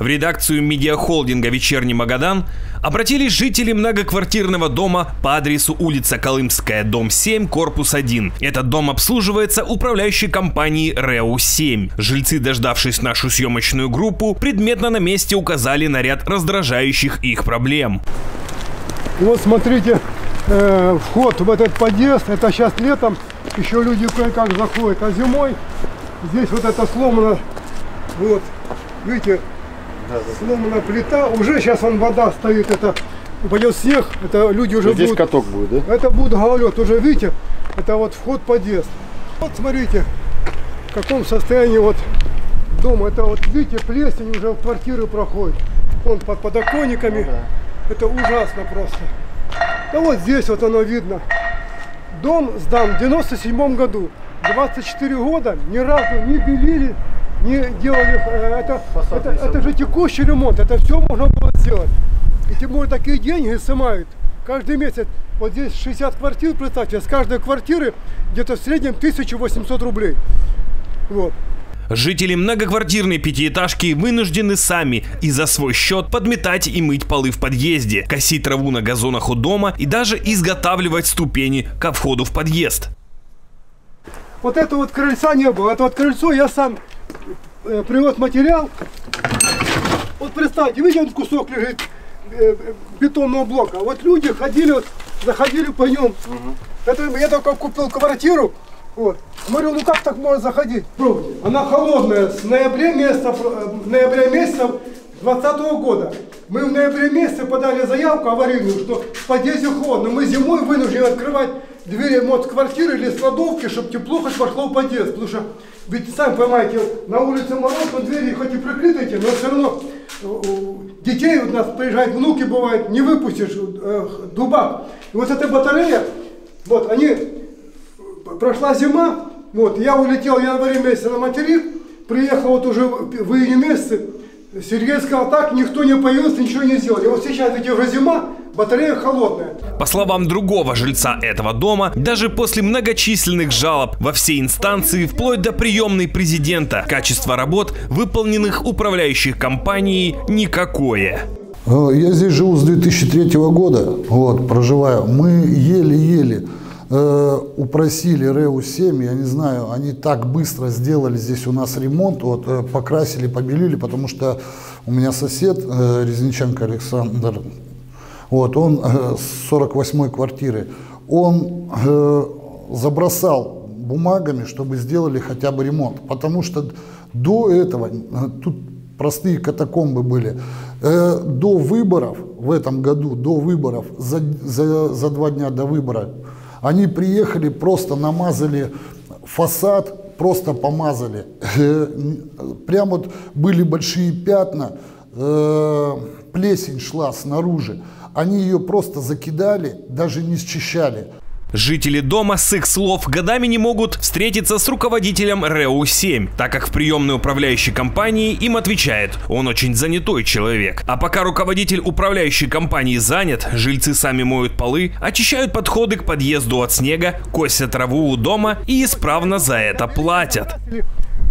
В редакцию медиахолдинга «Вечерний Магадан» обратились жители многоквартирного дома по адресу улица Колымская, дом 7, корпус 1. Этот дом обслуживается управляющей компанией РЭУ-7. Жильцы, дождавшись нашу съемочную группу, предметно на месте указали на ряд раздражающих их проблем. Вот смотрите, э, вход в этот подъезд, это сейчас летом, еще люди кое-как заходят, а зимой здесь вот это сломано, вот, видите, сломана плита, уже сейчас вон вода стоит, это упадет снег, это люди уже Здесь будут, каток будет, да? это будет гололед, уже видите, это вот вход подъезд. Вот смотрите, в каком состоянии вот дом, это вот видите, плесень уже в квартиры проходит, он под подоконниками, это ужасно просто. Да вот здесь вот оно видно. Дом сдан в 97 году. 24 года ни разу не белили, не делали. э, Это, это, это же текущий ремонт, это все можно было сделать. И тем более такие деньги снимают. Каждый месяц, вот здесь 60 квартир, представьте, с каждой квартиры где-то в среднем 1800 рублей. Вот. Жители многоквартирной пятиэтажки вынуждены сами и за свой счет подметать и мыть полы в подъезде, косить траву на газонах у дома и даже изготавливать ступени ко входу в подъезд. Вот это вот крыльца не было. Это вот крыльцо я сам э, привез материал. Вот представьте, видите, вот кусок лежит э, бетонного блока. Вот люди ходили, вот, заходили по нем. Это я только купил квартиру. Вот. Смотрю, ну как так можно заходить? Она холодная с ноября месяца, э, ноября месяца 2020 года. Мы в ноябре месяце подали заявку аварийную, что в подъезде холодно. Мы зимой вынуждены открывать двери вот, квартиры или кладовки, чтобы тепло хоть пошло в подъезд. Потому что, ведь сами понимаете, на улице мороз, но двери хоть и прикрыты, эти, но все равно э, э, детей у нас приезжают, внуки бывают, не выпустишь э, дубак. И вот эта батарея, вот они прошла зима, вот, я улетел в январе месяце на материк, приехал вот уже в июне месяце, Сергей сказал, так, никто не появился, ничего не сделал. И вот сейчас, видите, уже зима, батарея холодная. По словам другого жильца этого дома, даже после многочисленных жалоб во все инстанции, вплоть до приемной президента, качество работ, выполненных управляющих компанией, никакое. Э, Я здесь живу с 2003 года, вот, проживаю. Мы еле-еле э, упросили РЭУ-7, я не знаю, они так быстро сделали здесь у нас ремонт, вот, э, покрасили, побелили, потому что у меня сосед, э, Резниченко Александр, вот, он э, с 48-й квартиры, он э, забросал бумагами, чтобы сделали хотя бы ремонт, потому что до этого, э, тут простые катакомбы были. Э, до выборов, в этом году, до выборов, за, за, за два дня до выбора, они приехали, просто намазали фасад, просто помазали. Э, Прям вот были большие пятна, э, плесень шла снаружи. Они ее просто закидали, даже не счищали. Жители дома с их слов годами не могут встретиться с руководителем РЭУ-7, так как в приемной управляющей компании им отвечает, он очень занятой человек. А пока руководитель управляющей компании занят, жильцы сами моют полы, очищают подходы к подъезду от снега, косят траву у дома и исправно за это платят.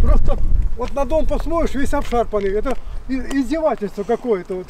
Просто вот на дом посмотришь, весь обшарпанный. Это издевательство какое-то. Вот.